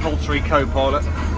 Poultry co-pilot.